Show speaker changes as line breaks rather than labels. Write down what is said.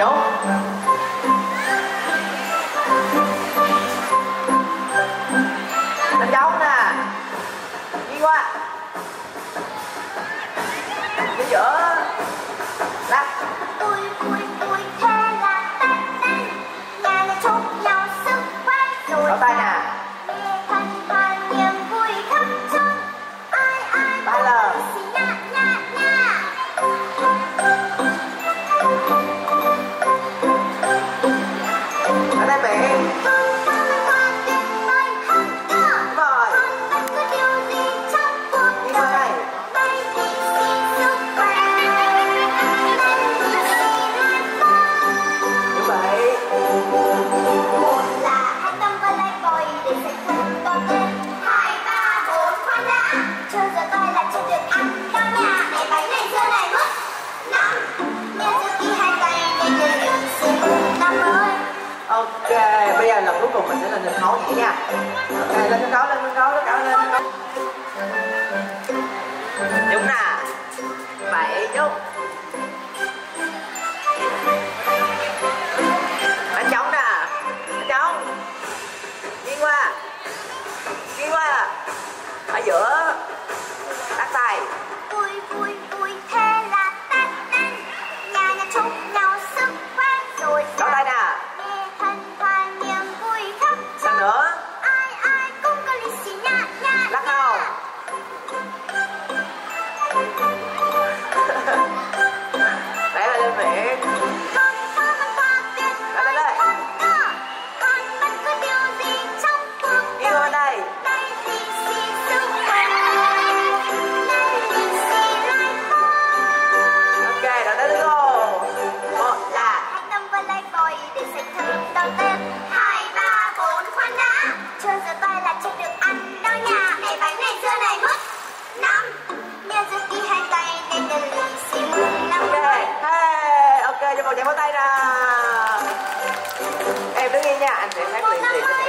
Não?
Ok, bây giờ lần cuối cùng mình sẽ lên sân khấu nhảy nha. Ok, lên sân khấu, lên sân khấu, lên sân khấu, lên sân Bảy chút.
là chưa được ăn. Đâu nhà cái bánh này dưa này mất. Năm Miyazaki hai tay nên đừng lì xì mừng năm rồi
Hey, ok cho một trái bó tay nào. Em đứng yên nha, anh sẽ phát liền. tiền